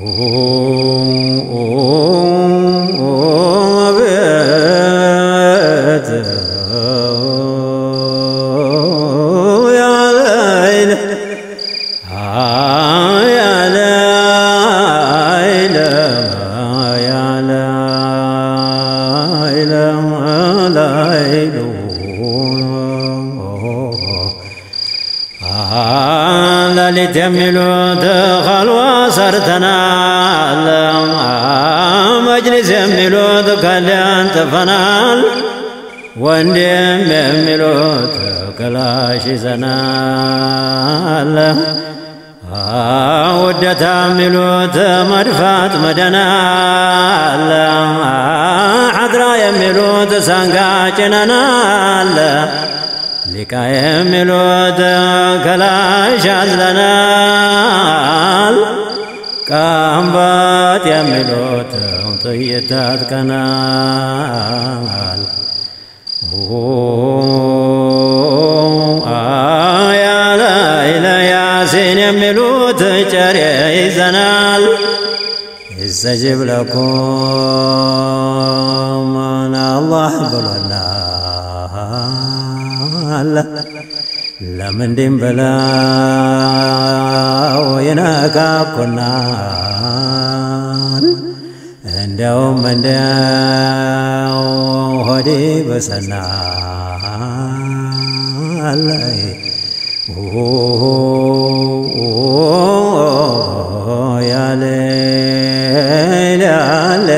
O ጭነናል። ሊቃ የሚሉት ከላሽ አዝለናል፣ ቀንበት የሚሉት ጥይት ታጥቀናል። ያለ ያሲን የሚሉት ጨሬ ይዘናል። ይስተጅብ ለኩም አላህ ብሎናል። ለምንድን ብለው ይነካኩናል። እንዲያውም እንዲያው ሆዴ በሰናል ያለ ያለ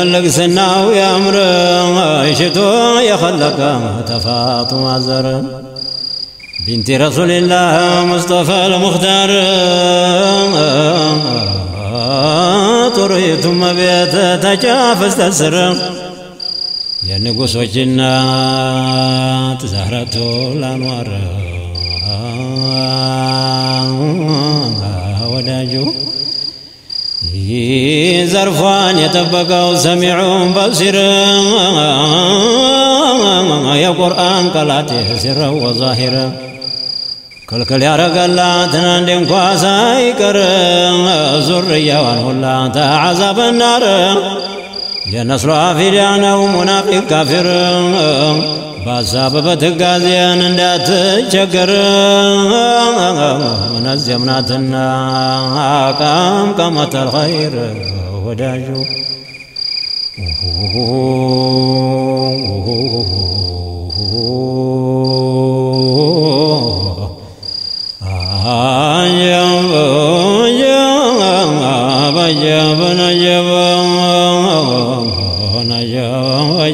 አልሐምዱሊላህ መለግስናው ያምር ሽቶ የኸለቀ ተፋጡማ ዘር ቢንቲ ረሱልላህ ሙስጠፋ ልሙኽታር ጡርይቱም ቤት ተጫፍስ ተስር የንጉሶች እናት ዛህረቱ ላንዋር ወዳጁ زرفان يتبقى سمعوا بصيرا يا قرآن قلاته سرا وظاهرا كل كل يا رجال لا تنادم قاسا يكر. زريا ولا تعذب النار. يا نصر يا أنا منافق كافر. በሀሳብ በትካዜን እንዳትቸገር መነዚያም ናትና ቃም ቀመተል ኸይር ወዳጁ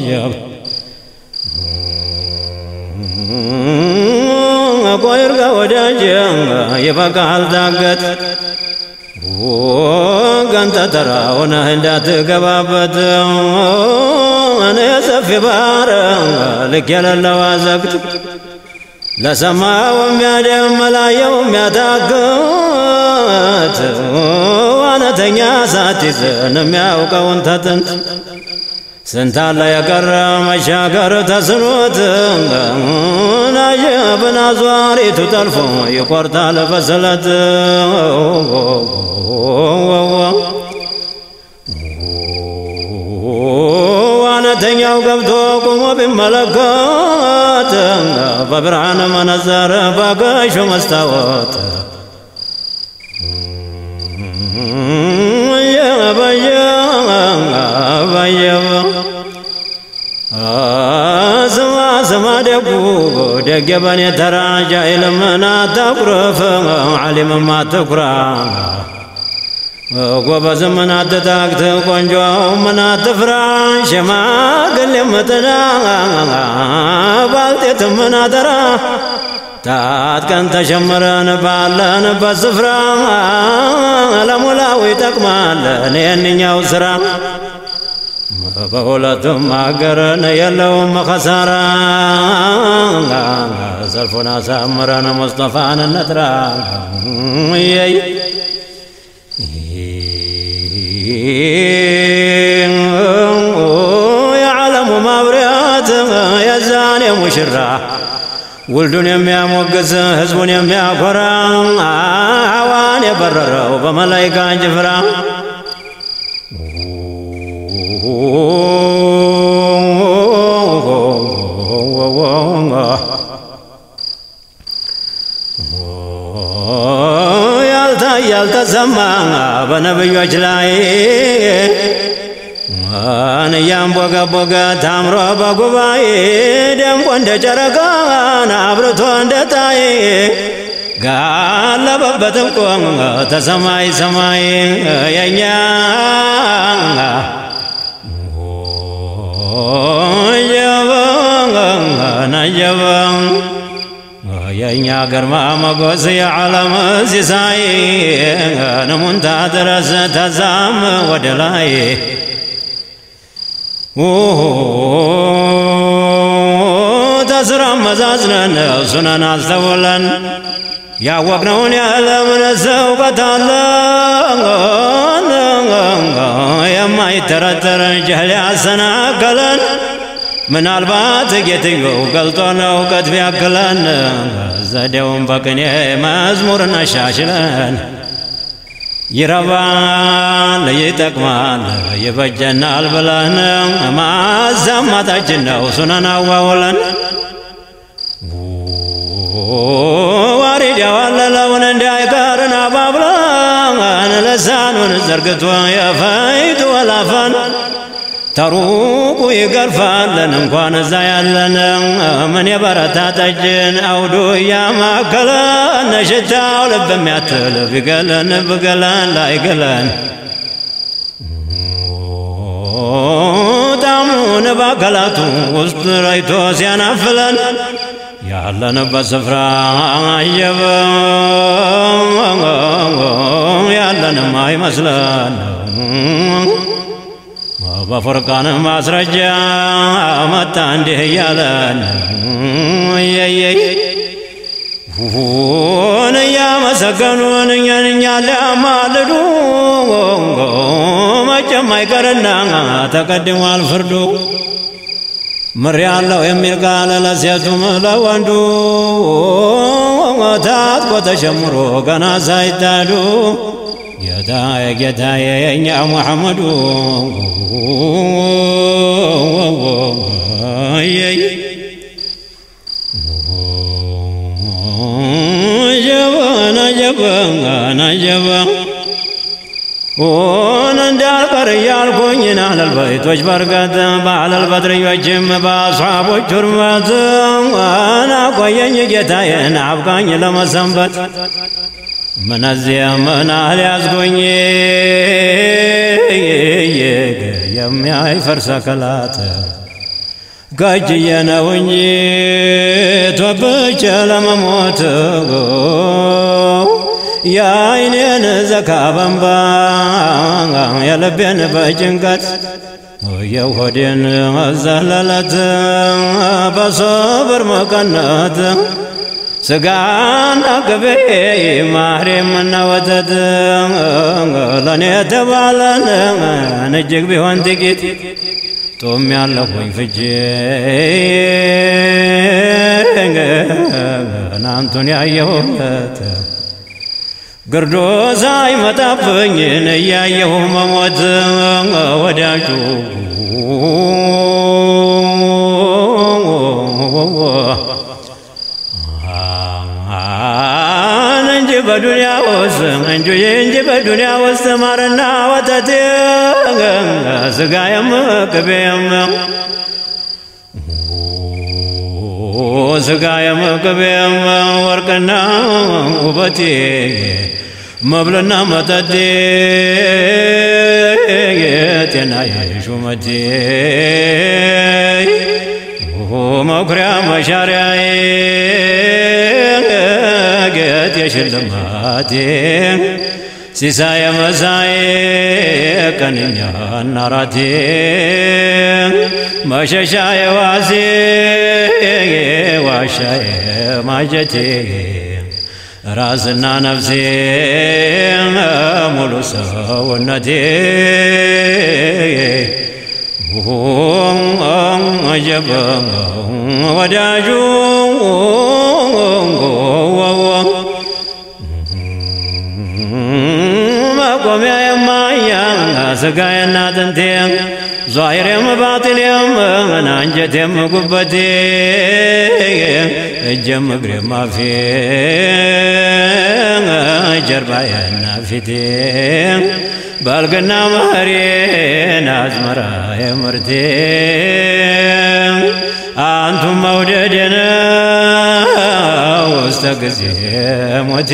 Yeah. ነጀብ ቆይርጋ ወዳጅ ይበቃል ታገት ገንተ ተራ እንዳትገባበት። እኔ ሰፊ ባህር ልክ የሌለው አዘግት ለሰማው የሚያደም መላየው የሚያታግት ዋነተኛ ሳትይዘን የሚያውቀውን ተጥንት ስንታለ የቀረ መሻገር ተስኖት ናየብን አዟሪቱ ጠልፎ ይቆርጣል በስለት ዋነተኛው ገብቶ ቁሞ ቢመለከት በብርሃን መነዘር በገሹ መስታወት ስማ ስማ ደጉ ደገበን የተራጃ ኢልምና ተኩረፍ ዓሊምማ ትኩራ ጎበዝ ምና ትታክት ቆንጆ ምና ትፍራ ሽማግሌ ምትና ባልጤት ምና ተራ አደራ ታጥቀን ተሸምረን ባለንበት ስፍራ ለሙላው ይጠቅማል ይህንኛው ስራ በሁለቱም አገርን የለውም ኸሳራ ሰልፉን አሳምረን ሙስጠፋን እንጥራ የዓለሙ ማብሪያት የዛኔ ሙሽራ ውልዱን የሚያሞግስ ህዝቡን የሚያኮራ አዋን የበረረው በመላይካ ጭፍራ። ያልተሰማ በነብዮች ላይ እያንቦገቦገ ታምሮ በጉባኤ ደምቆ እንደ ጨረቃን አብርቶ እንደ ጣይ ጋለበበትም ቆም ተሰማይ ሰማይ የኛ ነጀበ የእኛ ግርማ መጎስ የዓለም ሲሳይ ንሙንታ ድረስ ተዛም ወደ ላይ ተስራ መዛዝነን እሱነን አስተውለን ያወቅነውን ያለምን እውቀት አለን የማይተረተር ጀህል ያሰናከለን። ምናልባት ጌትየው ገልጦ ነው እውቀት ቢያክለን ዘዴውን በቅኔ መዝሙር እናሻሽለን ይረባል ይጠቅማል ይበጀናል ብለን ማዛማታችን ነው። ሱነን አዋውለን ዋሪድ ያዋለለውን እንዳይቀርን አባብለን ልሳኑን ዘርግቶ የፈይቱ ወላፈን ተሩቁ ይገርፋለን እንኳን እዛ ያለን። ምን የበረታ ጠጅን አውዱ እያማከለ ነሽታው ልብ የሚያትል ቢገለን ብገለን ላይገለን። ጣዕሙን በአካላቱ ውስጥ ረይቶ ሲያናፍለን ያለንበት ስፍራ አየበ ያለንም አይመስለን በፉርቃን ማስረጃ መጣ እንዲህ እያለን። ሁን እያመሰገኑን እኛን እኛን ሊያማልዱ መቼም አይቀርና ተቀድሟል ፍርዱ። ያለው የሚል ቃል ለሴቱም ለወንዱ ታጥቆ ተሸምሮ ገና ሳይታዱ ጌታዬ ጌታዬ የእኛ ሙሐመዱ ጀበና እንዳልቀር እያልኩኝ ናለል በይቶች በርቀት ባለል በድርዮችም በአስሓቦች ሑርመት ናቆየኝ ጌታዬን አብቃኝ ለመሰንበት ምነዚያ ምናል ያዝጎኝ የሚያይፈርስ አካላት ጋጅየ ነው እንጂ ቶብቼ ለመሞት የአይኔን ዘካበንባ የልቤን በጭንቀት የሆዴን ዘለለት በሶብር መቀነት ስጋና ቅቤ ማርያምና ወተት ለእኔ የተባለን እጅግ ቢሆን ጥቂት ጦም ያለሁኝ ፍጄ ናንቱን ያየሁለት ግርዶ ሳይመጣብኝን እያየሁ መሞት ወዳጁ እንጂ በዱንያ ውስጥ እንጂ እንጂ በዱንያ ውስጥ ማርና ወተት ስጋየም ቅቤም። ስጋየም ቅቤም ወርቅና ውበቴ መብልና መጠጤ የጤናዬ ሹመቴ። መኩሪያ መሻሪያዬ የሽልማቴ ሲሳየ መሳዬ ቀንኛ ናራቴ መሸሻዬ ዋሴ ዋሻዬ ማጀቴ ራስና ነፍሴ ሙሉ ሰውነቴ አጀበ ወዳጁ ስጋዬና አጥንቴ ዛሂሬም ባጢኔም አንጀቴም ጉበቴ እጀም እግሬም አፌ ጀርባዬና ፊቴ ባልግና መኸሬን አዝመራ የምርቴ አንቱም መውደድን ውስተ ጊዜ ሞቴ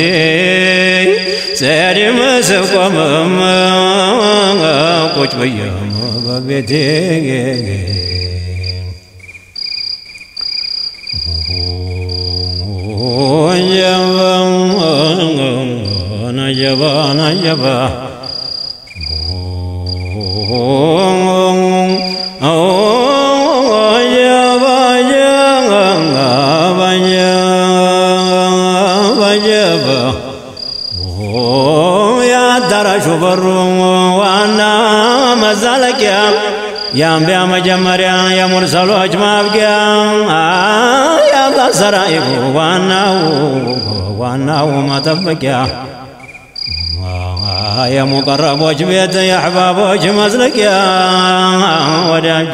sẽ đi mơ sẽ qua mơ mơ cô chú bây giờ mơ và biết thế nghe nghe Java, Yeah. የአዳራሹ በሩ ዋና መዛለቂያ የአንቢያ መጀመሪያ የሙርሰሎች ማብቂያ። የአላህ ሰራኢሁ ዋናው ዋናው መጠበቂያ። የሙቀረቦች ቤት የአሕባቦች መዝለቂያ። ወዳጁ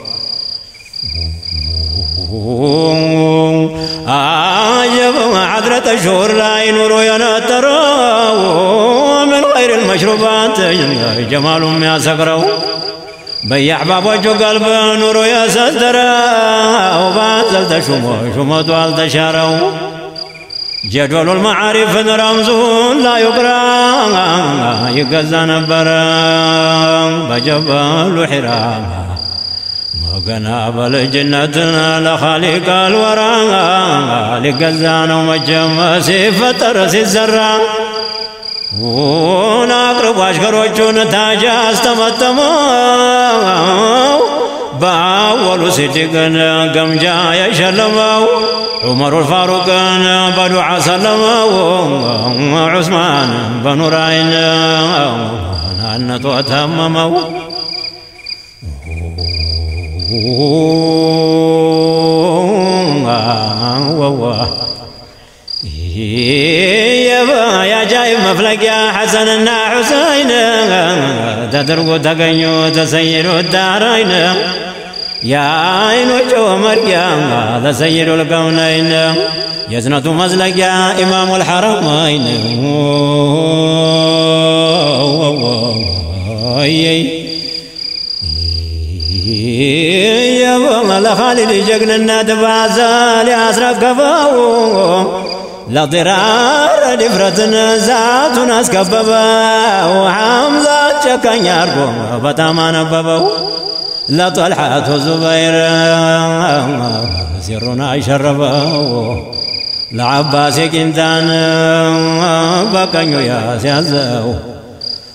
شهور لا ينور يناترا ومن غير المشروبات جمال يا سكره بيع بابوجو قلب نور يا سترا وبازل تشمو شمو طوال تشارو جدول المعارف رمز لا يقرا. يقزى نبرا بجبال حرام. በልጅነትን ለኻሊቅ አልወራ ሊገዛ ነው መቼም ሲፈጠር ሲዘራ ውን አቅርቡ አሽከሮቹን ታጅ አስተመተመው በአወሉ ሲዲቅን ገምጃ የሸለመው ዑመሩል ፋሩቅን በዱዓ ሰለመው ዑስማን በኑራይን ናነቶ ተመመው የአጃይብ መፍለቂያ ሐሰንና ሑሰይን ተደርጎ ተገኙ ተሰይዶ ዳረይን የአይኖቹ መርጊያ ለሰይዱ ልከውነይን የዝነቱ መዝለቂያ ኢማሙ ልሐረመይን ለኻሊድ ጀግንነት ባዘል ያስረከበው ለዲራር ድፍረትን ዛቱን አስከበበው ሐምዛ ጨካኝ አርጎ በጣም አነበበው ለጠልሓቱ ዙበይር ሲሩን አሸረበው ለዓባስ የቂንታን በቀኙ ያስያዘው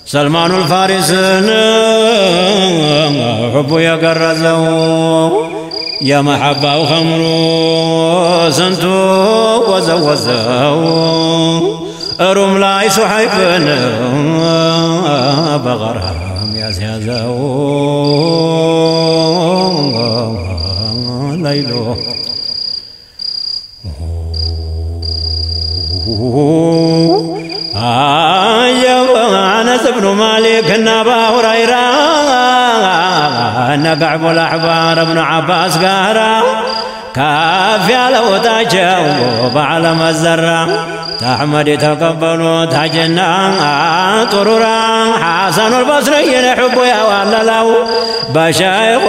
سلمان الفارس نعم، حب يا قرزه يا محبة وخمر سنتو وزوزه. روم لا يسحبنا نعم، بغرام يا زيازه ليلو آه، أنس بن مالك أن هريرة أن كعب الأحبار بن عباس قهرة كافي على وتجاوب على مزرة تحمد تقبل تجنا طرورا. حسن البصري يحبوا يا ولا لو. بشايخ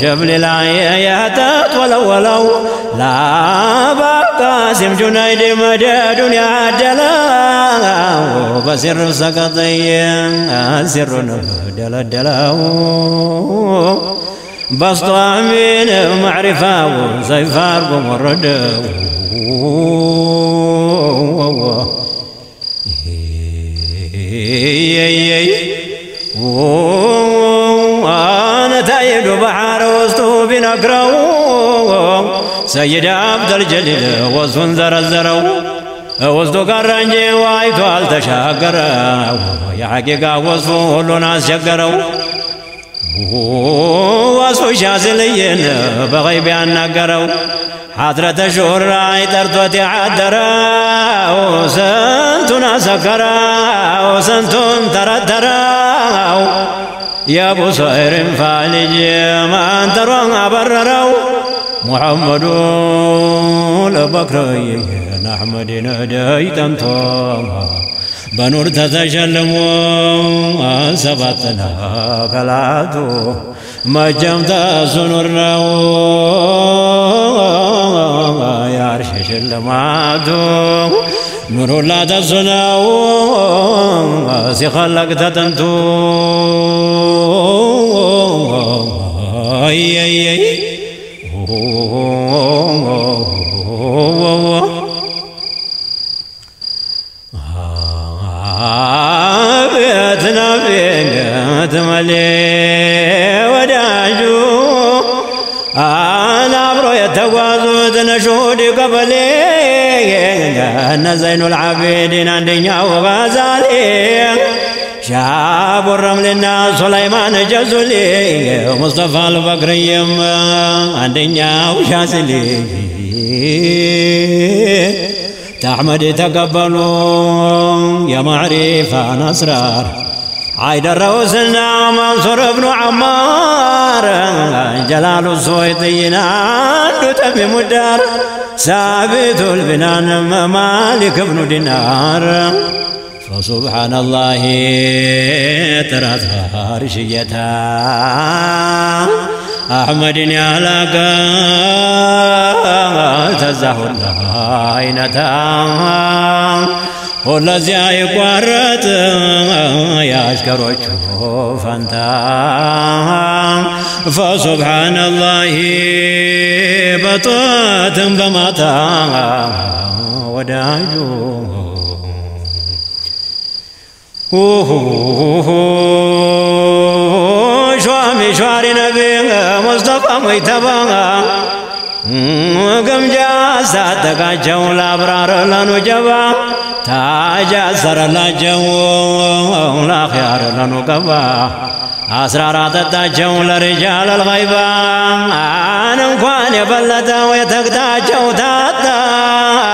شبل العيات ولو ولو. ላባ قاسم جنيد مدد يا دلا بسر سقطي سر دل دلاو بسط من معرفة وزيفار بمرد وأنا تأيد بحر وسطو بنكرو سيد عبد الجليل وصفن زرزرو وسطو قرنج وايتو التشاقر يا حقيقة وصفو كل ناس شقرو وصفو شازلين بغيب ينقرو حضرة شهر راي ترتوت عدرا سنتنا سكرا وسنتم تردرا يا أبو صهير فالج ما روح برروا محمد لبكر احمد ندي تمتم بنور تتشلموا سبتنا كلاتو مجمت سنور يا عرش شلماتو نور لا تسناو سيخلق تتنتو. أي أي أن زين العابدين الدنيا وغزالي شاب الرملنا سليمان جزلي مصطفى البكري الدنيا وشاسلي تحمد تقبلوا يا معرفة نصرار. አስራር عيدر روسنا منصور بن عمار جلال السويطينا تميم الدار ثابت البنان مالك بن دينار فسبحان الله ترى رشيتا أحمد يا لك تزه العينتا ሁለዚያ ይቋረጥ የአሽከሮቹ ፈንታ ፈሱብሓነላሂ በጧትም በማታ ወዳጁ ሿሚ ሿሪ ነቢ ሙስጠፋ ሞይተባ مقمجا لا برار لابرار لنو تا تاجا سر لجو لا خيار لنو قبا أسرارات التجو لرجال الغيبة أنا مكوان يبلتا ويتقتا جو تاتا.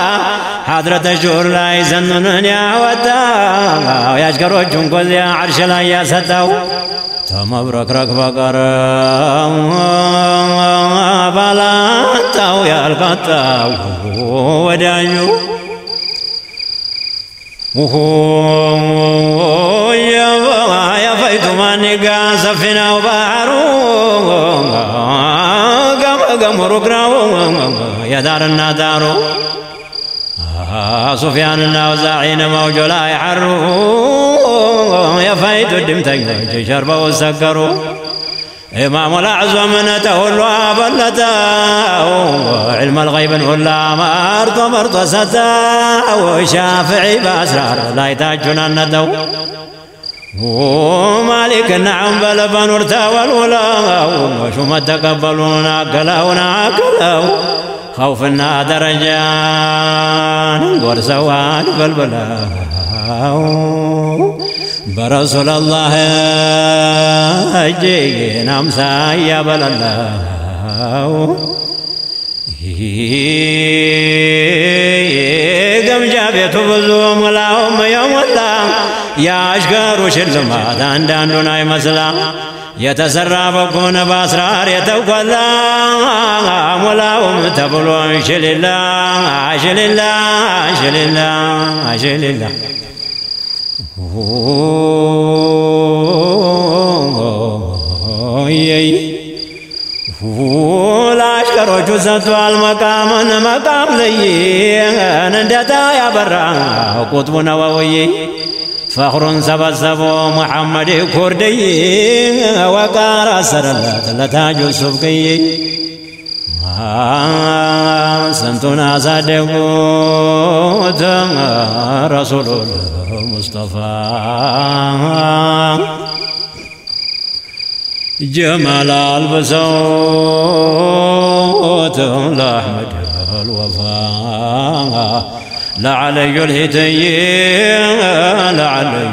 حضرة الجور لا يزنن يا وتا ويشكر وجهن يا عرش لا يا ستو ተመብረክረክ ባላጣው ያልቃጣው ወዳኙ የፈይቱ ማኒጋ ሰፊናው ባህሩ ገመገሙ የዳርና ዳሩ سفيان الأوزاعي موجو لا يحروا. يا فايت الدمتك شربوا وسكروا. إمام الأعظم نته الله علم الغيب ولا مارت ومرت ستا شافعي بأسرار لا يتاجنا نته ومالك النعم بل بنور تاول شو ما تقبلونا أكلونا أكلونا خوفنا درجان ورسوان بلبلا برسول الله እጅግን አምሳያ በላለው ግምጃ ቤቱ ብዙ ሙላውም የሞላ የአሽከሩ ሽልማት አንዳንዱን አይመስላ يتسربكون بأسرار يتوكلا ملاهم تبلو شل الله شل الله شل الله شل الله. ولاشكر المقام مقام لي. ندتا يا برا قطب نووي. فخر سبسبو محمد كردي وقار سرلات لتاج السبقي سنتنا صدقوت رسول المصطفى جمال البسوت لأحمد الوفاء لعلي الهدي لعلي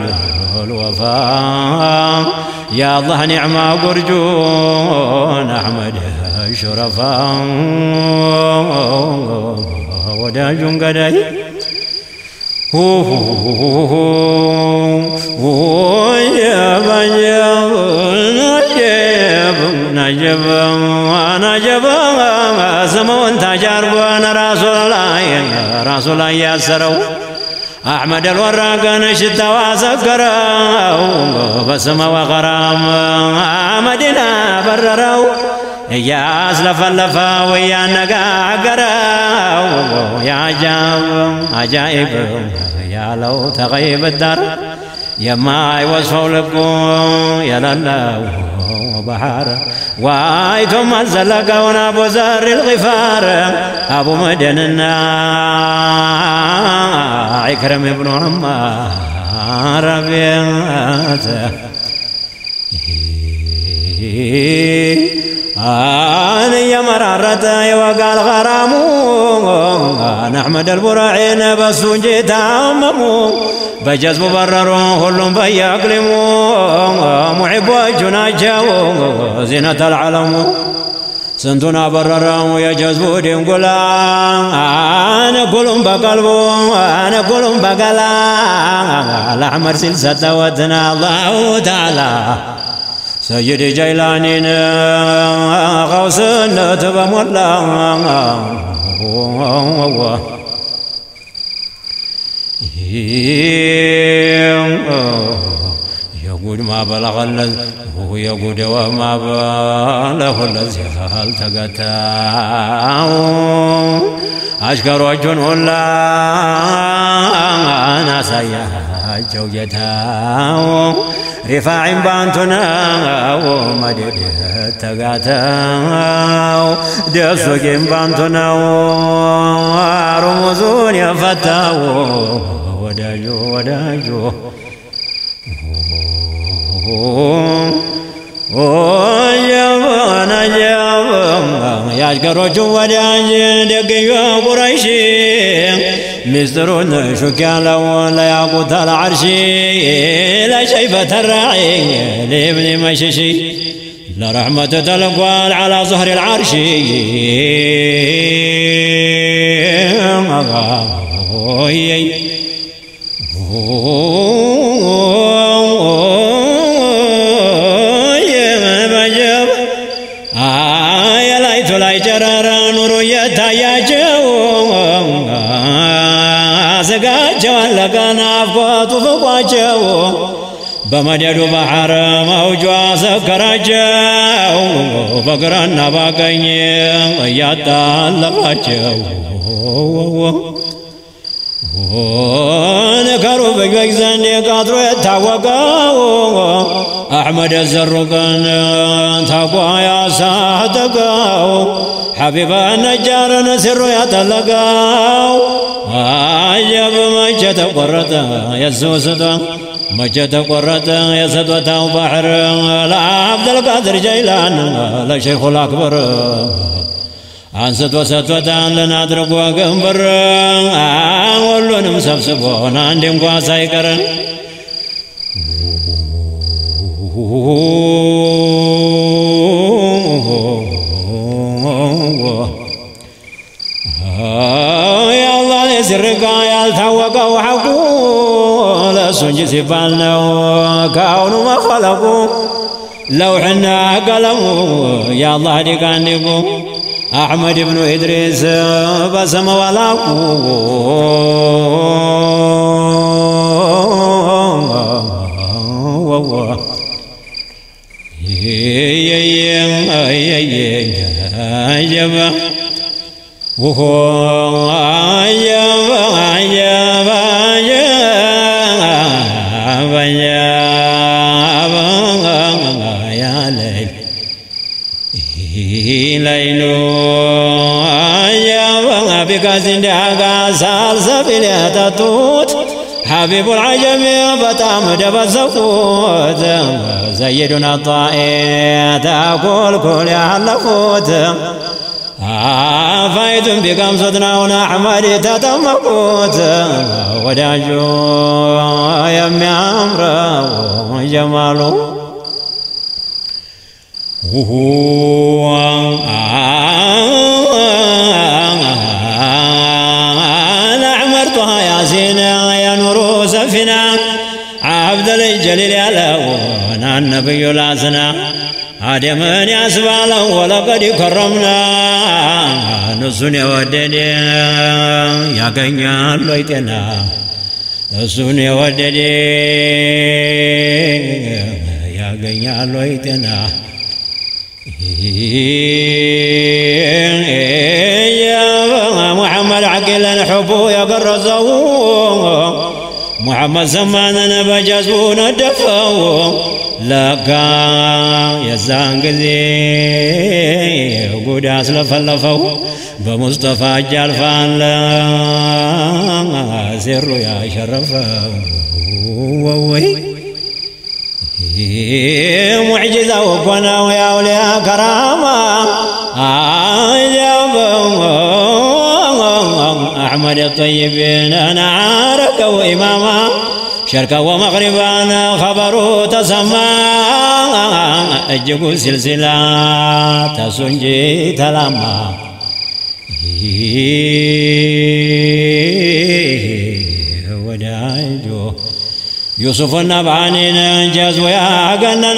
الوفا. يا الله نعمة قرجون أحمد شرفا. وداج قدي وجب جب نجب نجب نجب سمون تجارب رسول الله رسول الله ياسروا أحمد الوراقن شتا وسكروا بسم وغرام مدينة برروا يا أسلف اللفا ويا نقاقروا يا عجاب عجائب يا لو تغيب الدار يا ما يوصفوا لكم يا لله بحر واي ثم الزلقون أبو زر الغفار. أني مرارة وقال غرامو. احمد البراعين بسونجي تعممو بجز مبررون كلهم بيأقلمو محب وجنا جاو. زينة العلم. سنتنا بررهم يجذبوا دنقلا أنا كلهم بقلبو. أنا كلهم بقلا. الأحمر سلسة ودنا الله تعالى. ለአሕመድ ሲል ሰጠወትና አላሁ ተዓላ ሰይድ ጀይላኒን ቀውስነት በሞላ የጉድ ማበላኸለት የጉድ ወማበለሁ ለዚህ አልተገታው አሽከሮቹን ሁላ ናሳያቸው ጌታው رفاع بانتنا ومدد تقاتا دفسك بانتنا رمزون يفتا وداجو وداجو. ويوانا يوم يشكروا وداني دقيو قريشي مسترون شكا لولا ياقوت العرشي لا شيفة الراعي لابن مششي لا رحمة تلقوال على ظهر العرش Oh, አወጀው በመደዱ ባሕር መውጇ ዘከራቸው በግራና ባቀኝ እያጣለፋቸው። ንገሩ በጆች ዘንድ ቃጥሮ የታወቀው አሕመድ ዘሩቅን ታቋ ያሳተቀው ሐቢባ ነጃርን ሲሩ ያጠለቀው አጀብ መቼ ተቆረጠ የሱ ስጦ መቼ ተቆረጠ የስጦታው ባህር ለአብደልቃድር ጀይላን ለሸይኹል አክበር አንስቶ ሰጥቶታልን አድርጎ ግንብር ሁሉንም ሰብስቦን አንድ እንኳ ሳይቀር የአላህ የስርቃ ያልታወቀው ሐቁ ለእሱ እንጂ ሲባል ነው ከአሁኑ መፈለቁ ለውሕና ቀለሙ የአላህ ዲቃንዲቁ أحمد بن إدريس بسم yên ơi về nhà gia vang vô hồn gia vang gia vang gia vang gia vang gia lên lấy nô gia vang bị cái gì đã cả sa sa bị là ta tốt حبيب العجم بطعم دبزقوت سيدنا الطائي تاكل كل يحلفوت فايتم بكم صدنا ونحمد تتمقوت وداجو يمي عمرو جماله. وهو نعمرتها يا سينا ألفنا عبد لي جليل ياله وأنا النبي لازنا هادي من يسباله ولقد كرمنا. نسوني وددي يا كنيا لويتنا. نسوني وددي يا كنيا لويتنا. يا محمد عقل حبه يا قرزه محمد زماننا بجزون الدفو لقى يزان قزي قد أسلف اللفو بمصطفى جالفان لا سر يا شرفه ووي معجزة وكنا ويا أولياء كرامة عجب أحمد الطيبين أنا عارك إماما شركا ومغربا خبر تسمى. أجب سلسلة تسنجي تلما ودايجو. يوسفنا بعانين جاز ويا قننا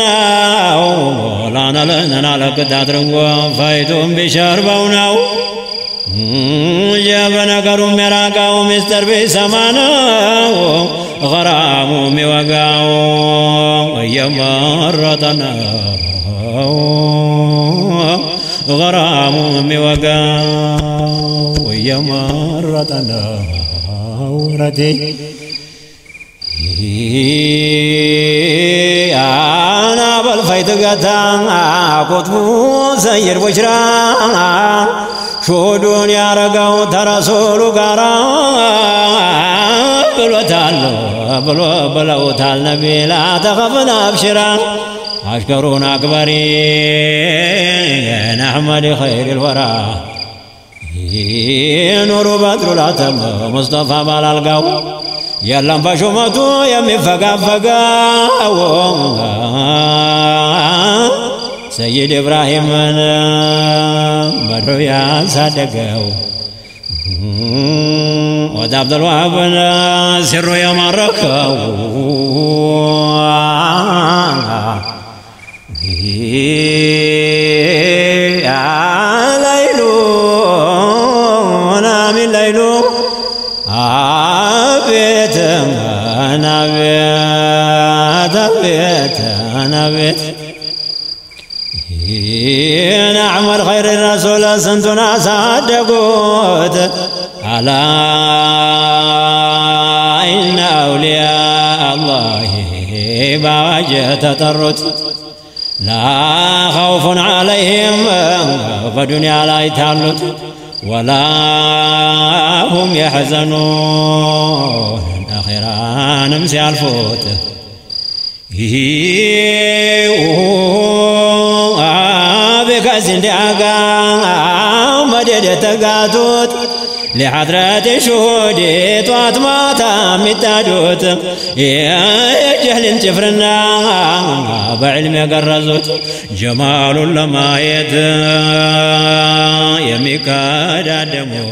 لانا لنا لك تاترنغو فايتم بشربونا جاب نقر مراقا مستر بسمانا غرام موقاو يمرتنا غرام موقاو يمرتنا ورتي أنا بالفيت قتا قطب سير بشرا شو دنيا رقاو ترسول قرا بلو تالو بلو بلو تال نبي لا تخفنا ابشرا أشكرون أكبرين أحمد خير الورى نور بدر لا تم مصطفى بالالقاو የለም በሹመቱ የሚፈጋፈጋው ሰይድ ኢብራሂምን መድሮ ያሳደገው። ወደ አብዱልዋሃብን ሲሮ የማረከው። ለይሉ አቤት አቤት نعمر خير الرسول سنتنا صادقوت. على إن أولياء الله بواجه تطرد. لا خوف عليهم فدنيا لا يتعلد ولا هم يحزنون. أخيرا نمسي الفوت. إيه، بك زندعقا مدد تقاتوت لحضرة شهود طوات ماتا متادوت يا جهل تفرنا بعلم يقرزوت جمال لما يت يميكا دمو